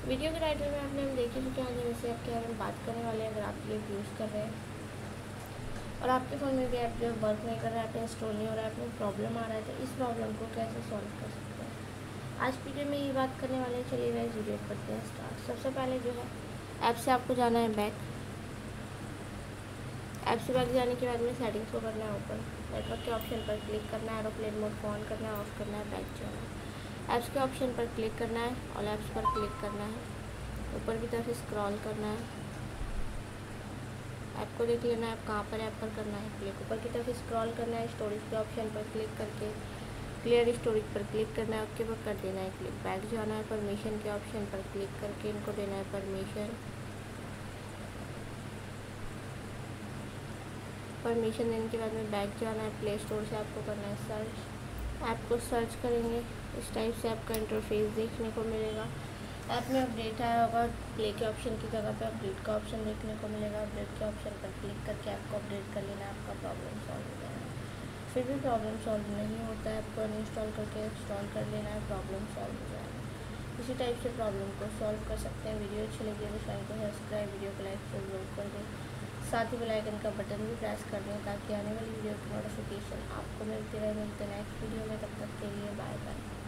Video के title में आपने हम देखे हैं, जैसे आपके बारे बात करने वाले हैं, अगर आप ये यूज़ कर रहे हैं। और आपके फ़ोन में भी ऐप जो वर्क नहीं कर रहा है इंस्टॉल नहीं हो रहा है आपको प्रॉब्लम आ रहा है तो इस प्रॉब्लम को कैसे सॉल्व कर सकते हैं? आज वीडियो में ये बात करने वाले हैं, चलिए वह वीडियो करते हैं स्टार्ट सबसे पहले जो है ऐप से आपको जाना है बैक ऐप से बैक जाने के बाद में सेटिंग्स को करना है ओपन नेटवर्क के ऑप्शन पर क्लिक करना है एरोप्लेन मोड को ऑन करना है ऑफ़ करना है बैक जाना है। ऐप्स के ऑप्शन पर क्लिक करना है ऑल ऐप्स पर क्लिक करना है। ऊपर की तरफ़ स्क्रॉल करना है। ऐप को देख लेना है आप कहाँ पर ऐप पर करना है क्लिक ऊपर की तरफ़ स्क्रॉल करना है स्टोरेज के ऑप्शन पर क्लिक करके। क्लियर स्टोरेज पर क्लिक करना है ओके पर कर देना है क्लिक बैक जाना है परमिशन के ऑप्शन पर क्लिक करके इनको देना है परमिशन परमिशन देने के बाद में बैक जाना है प्ले स्टोर से आपको करना है सर्च ऐप को सर्च करेंगे, इस टाइप से आपका इंटरफेस देखने को मिलेगा। ऐप में अपडेट आया होगा प्ले के ऑप्शन की जगह पे अपडेट का ऑप्शन देखने को मिलेगा। अपडेट के ऑप्शन पर क्लिक करके ऐप को अपडेट कर लेना, आपका प्रॉब्लम सॉल्व हो जाएगा। फिर भी प्रॉब्लम सॉल्व नहीं होता है आपको अनइंस्टॉल करके इंस्टॉल कर लेना है प्रॉब्लम सॉल्व हो जाएगा। इसी टाइप से प्रॉब्लम को सॉल्व कर सकते हैं। वीडियो अच्छी लगी तो चैनल को सब्सक्राइब वीडियो को लाइक ज़रूर कर दें। साथ ही बेलाइकन का बटन भी प्रेस कर दें ताकि आने वाली वीडियो की नोटिफिकेशन आपको मिलती रहे, मिलते नेक्स्ट वीडियो में तब तक के लिए बाय बाय